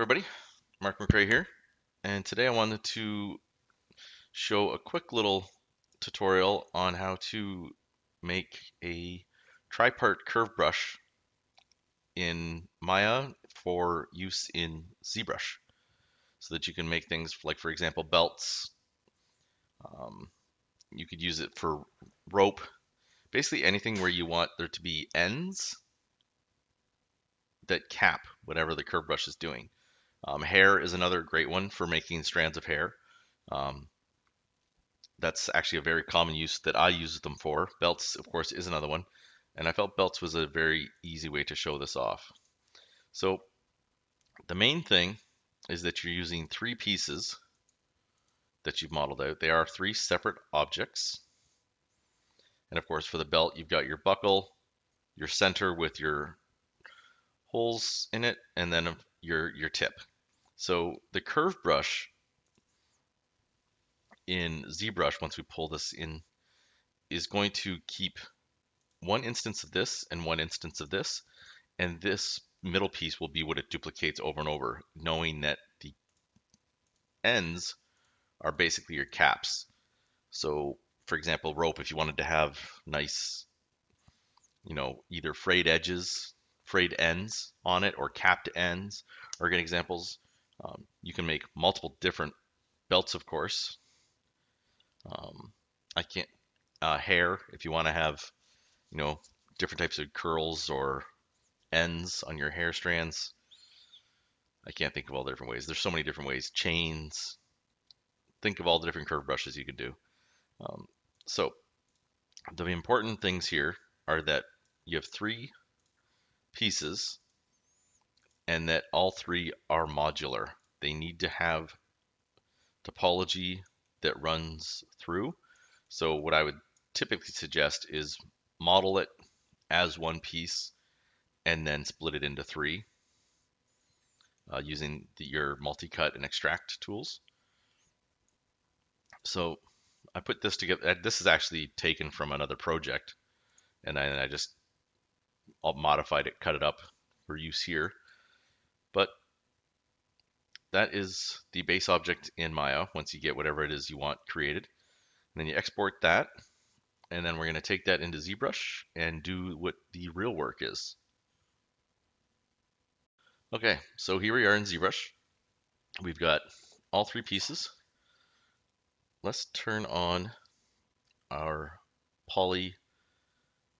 everybody, Marc McRae here, and today I wanted to show a quick little tutorial on how to make a tripart curve brush in Maya for use in ZBrush so that you can make things like for example belts. Um, you could use it for rope basically anything where you want there to be ends that cap whatever the curve brush is doing um, hair is another great one for making strands of hair um, that's actually a very common use that I use them for. Belts, of course, is another one. And I felt belts was a very easy way to show this off. So the main thing is that you're using three pieces that you've modeled out. They are three separate objects. And of course, for the belt, you've got your buckle, your center with your holes in it, and then your, your tip. So the curve brush in ZBrush, once we pull this in, is going to keep one instance of this and one instance of this. And this middle piece will be what it duplicates over and over, knowing that the ends are basically your caps. So for example, rope, if you wanted to have nice, you know, either frayed edges, frayed ends on it or capped ends are good examples. Um, you can make multiple different belts, of course, um, I can't uh, hair if you want to have you know different types of curls or ends on your hair strands. I can't think of all the different ways. There's so many different ways. Chains. Think of all the different curve brushes you could do. Um, so the important things here are that you have three pieces and that all three are modular. They need to have topology that runs through. So what I would typically suggest is model it as one piece and then split it into three uh, using the, your multi-cut and extract tools. So I put this together. This is actually taken from another project and then I just modified it, cut it up for use here. But that is the base object in Maya once you get whatever it is you want created. And then you export that, and then we're going to take that into ZBrush and do what the real work is. Okay, so here we are in ZBrush. We've got all three pieces. Let's turn on our poly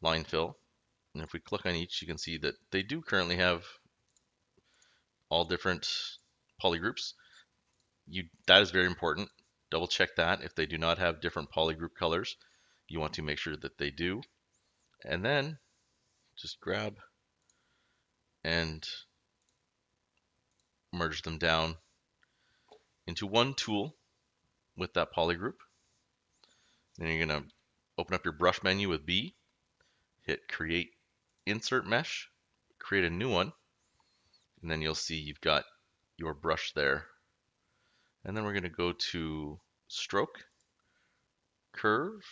line fill. And if we click on each, you can see that they do currently have all different polygroups. You, that is very important. Double check that. If they do not have different polygroup colors, you want to make sure that they do. And then just grab and merge them down into one tool with that polygroup. Then you're going to open up your brush menu with B, hit create insert mesh, create a new one, and then you'll see you've got your brush there. And then we're going to go to stroke, curve,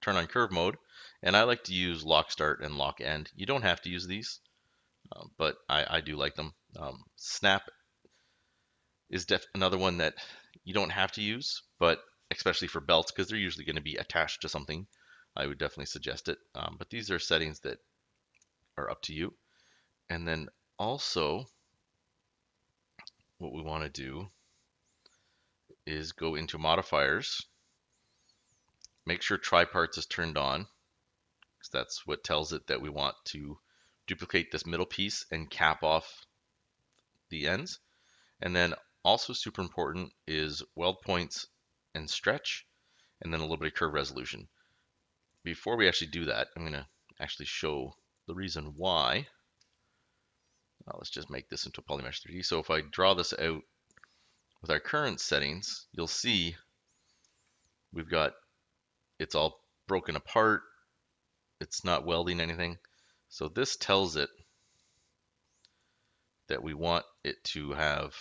turn on curve mode. And I like to use lock start and lock end. You don't have to use these, uh, but I, I, do like them. Um, snap is another one that you don't have to use, but especially for belts, because they're usually going to be attached to something, I would definitely suggest it. Um, but these are settings that are up to you. And then also, what we want to do is go into modifiers, make sure triparts is turned on, because that's what tells it that we want to duplicate this middle piece and cap off the ends. And then also super important is weld points and stretch, and then a little bit of curve resolution. Before we actually do that, I'm going to actually show the reason why. Let's just make this into a polymesh 3D. So if I draw this out with our current settings, you'll see we've got, it's all broken apart. It's not welding anything. So this tells it that we want it to have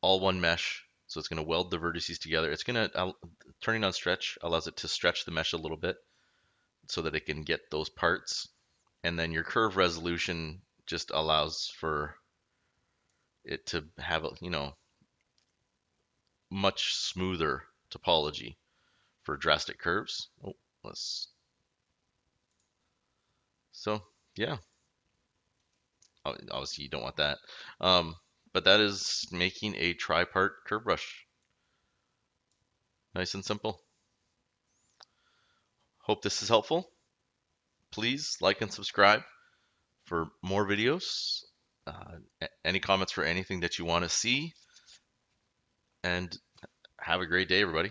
all one mesh. So it's going to weld the vertices together. It's going to, uh, turning on stretch allows it to stretch the mesh a little bit so that it can get those parts and then your curve resolution just allows for it to have a you know much smoother topology for drastic curves. Oh, let's so yeah. Obviously you don't want that. Um, but that is making a tri-part curve brush. Nice and simple. Hope this is helpful. Please like and subscribe for more videos. Uh, any comments for anything that you want to see. And have a great day, everybody.